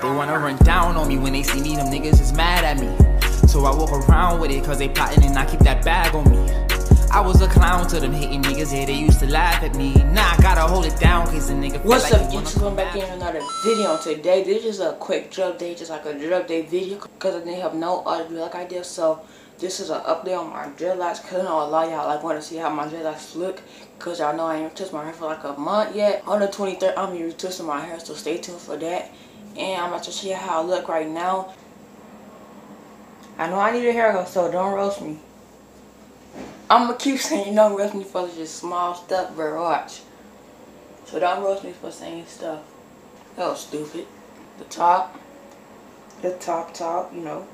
They wanna run down on me when they see me, them niggas is mad at me. So I walk around with it, cause they plotting and I keep that bag on me. I was a clown to them hating niggas, yeah, they used to laugh at me. Nah, I gotta hold it down, cause the nigga What's like up, YouTube? Come back in another video today. This is a quick drop day, just like a drop day video, cause I didn't have no other I did, so this is an update on my dreadlocks, cause I know a lot of y'all like want to see how my dreadlocks look, cause y'all know I ain't touched my hair for like a month yet. On the 23rd, I'm gonna be retwisting my hair, so stay tuned for that. And I'm about to show you how I look right now. I know I need a haircut, so don't roast me. I'm gonna keep saying, you don't roast me for just small stuff, bro. Watch. So don't roast me for saying stuff. That was stupid. The top. The top, top, you know.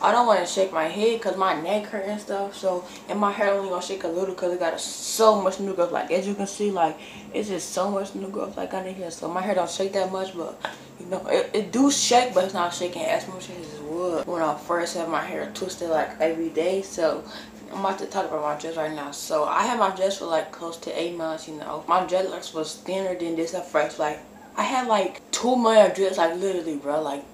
I don't want to shake my head because my neck hurt and stuff. So, and my hair only going to shake a little because it got so much new growth. Like, as you can see, like, it's just so much new growth, like, under here. So, my hair don't shake that much, but, you know, it, it do shake, but it's not shaking as much as it would when I first had my hair twisted, like, every day. So, I'm about to talk about my dress right now. So, I had my dress for, like, close to eight months, you know. My dreadlocks was thinner than this at first. Like, I had, like, two months of like, literally, bro. Like,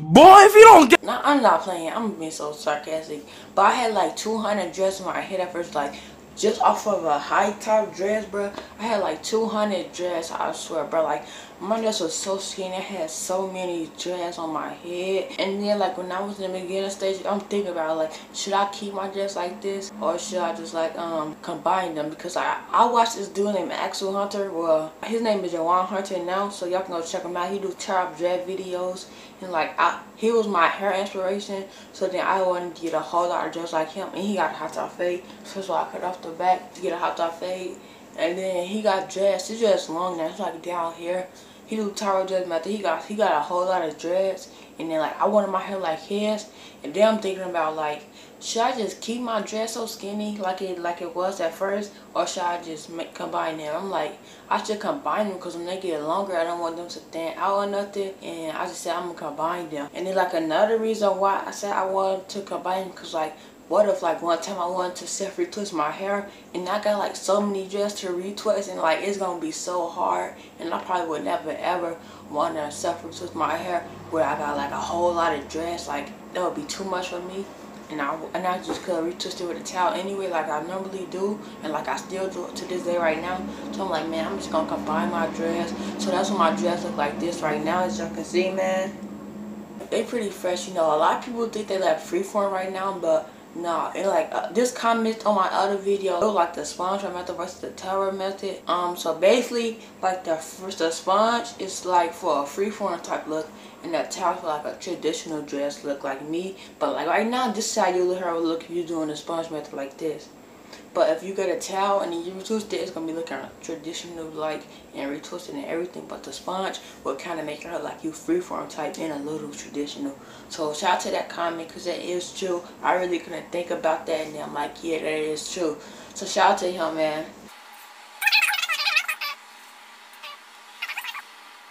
Boy, if you don't get. No, I'm not playing. I'm being so sarcastic. But I had like 200 dress in my head at first, like just off of a high top dress, bro. I had like 200 dress. I swear, bro. Like my dress was so skinny. I had so many dress on my head. And then like when I was in the beginning stage, I'm thinking about like, should I keep my dress like this or should I just like um combine them? Because I I watched this dude named Axel Hunter. Well, his name is Jawan Hunter now, so y'all can go check him out. He do top dread videos and like I, he was my hair inspiration so then I wanted to get a whole lot of dress like him and he got a high top fade so, so I cut off the back to get a high top fade and then he got dressed it's just long now it's like down here he do Taro dreads method he got he got a whole lot of dreads. And then like I wanted my hair like his. And then I'm thinking about like should I just keep my dress so skinny like it like it was at first? Or should I just make combine them? I'm like I should combine them because when they get longer I don't want them to stand out or nothing. And I just said I'm gonna combine them. And then like another reason why I said I wanted to combine them because like what if like one time I wanted to self retwist my hair and I got like so many dress to retwist and like it's gonna be so hard and I probably would never ever want to self retwist my hair where I got like a whole lot of dress like that would be too much for me and I and I just could retwist it with a towel anyway like I normally do and like I still do to this day right now so I'm like man I'm just gonna combine my dress so that's what my dress look like this right now as y'all can see man. They pretty fresh you know a lot of people think they like freeform right now but Nah, and like uh, this comment on my other video, like the sponge method versus the towel method. Um, so basically, like the first the sponge is like for a freeform type look, and that towel for like a traditional dress look like me. But like right now, this is how you look her look if you're doing the sponge method like this. But if you get a towel and you retwist it, it's going to be looking traditional like and retwisted and everything. But the sponge will kind of make her like you freeform type and a little traditional. So shout out to that comment because that is true. I really couldn't think about that and I'm like, yeah, that is true. So shout out to him, man.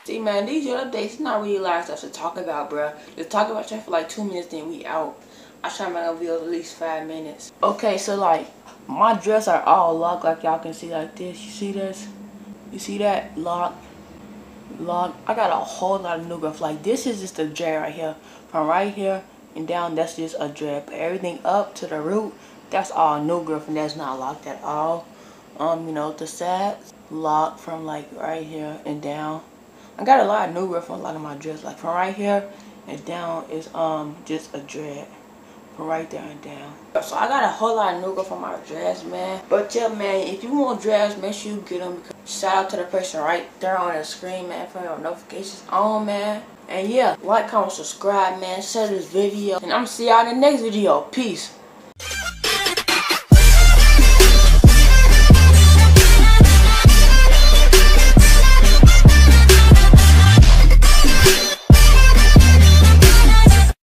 See, man, these your updates, not really a lot of stuff to talk about, bruh. Just talk about that for like two minutes, then we out. I try to make a video at least five minutes. Okay, so like, my dress are all locked like y'all can see like this. You see this? You see that? Lock. Lock. I got a whole lot of new growth. Like this is just a dread right here. From right here and down, that's just a dread. But everything up to the root, that's all new growth and that's not locked at all. Um, you know, the sides locked from like right here and down. I got a lot of new growth on a lot of my dreads. Like from right here and down is um just a dread from right there and down. So I got a whole lot of new nougat for my dress, man. But yeah, man, if you want dress, make sure you get them. Shout out to the person right there on the screen, man, for your notifications on, man. And yeah, like, comment, subscribe, man. Share this video. And I'm see y'all in the next video. Peace.